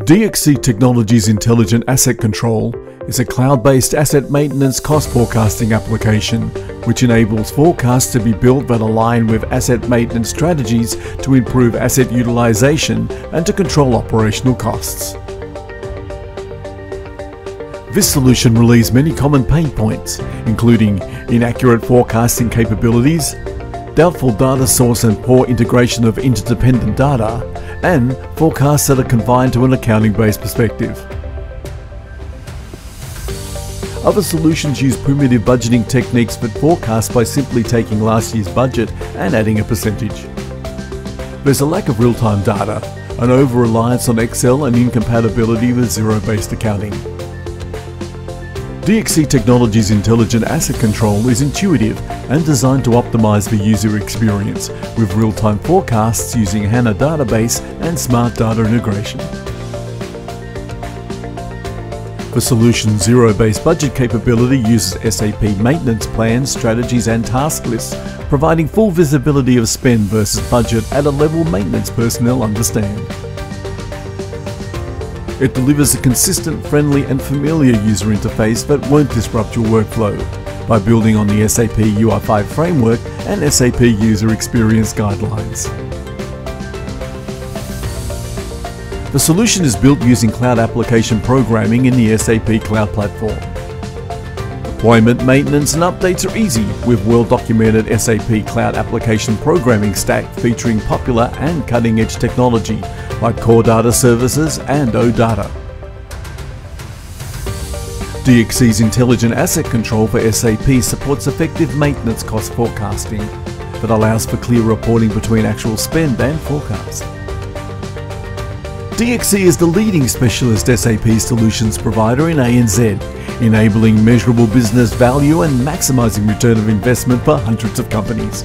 DXC Technology's Intelligent Asset Control is a cloud-based asset maintenance cost forecasting application which enables forecasts to be built that align with asset maintenance strategies to improve asset utilization and to control operational costs. This solution relieves many common pain points, including inaccurate forecasting capabilities, doubtful data source and poor integration of interdependent data, and forecasts that are confined to an accounting-based perspective. Other solutions use primitive budgeting techniques that forecast by simply taking last year's budget and adding a percentage. There's a lack of real-time data, an over-reliance on Excel and incompatibility with zero-based accounting. DXC Technology's Intelligent Asset Control is intuitive and designed to optimize the user experience with real-time forecasts using HANA database and smart data integration. The solution's zero-based budget capability uses SAP maintenance plans, strategies and task lists, providing full visibility of spend versus budget at a level maintenance personnel understand. It delivers a consistent, friendly and familiar user interface that won't disrupt your workflow by building on the SAP UI5 framework and SAP user experience guidelines. The solution is built using cloud application programming in the SAP Cloud Platform. Deployment, maintenance and updates are easy with well-documented SAP Cloud Application Programming Stack featuring popular and cutting-edge technology like Core Data Services and OData. DXC's Intelligent Asset Control for SAP supports effective maintenance cost forecasting that allows for clear reporting between actual spend and forecast. DXC is the leading specialist SAP solutions provider in ANZ, enabling measurable business value and maximising return of investment for hundreds of companies.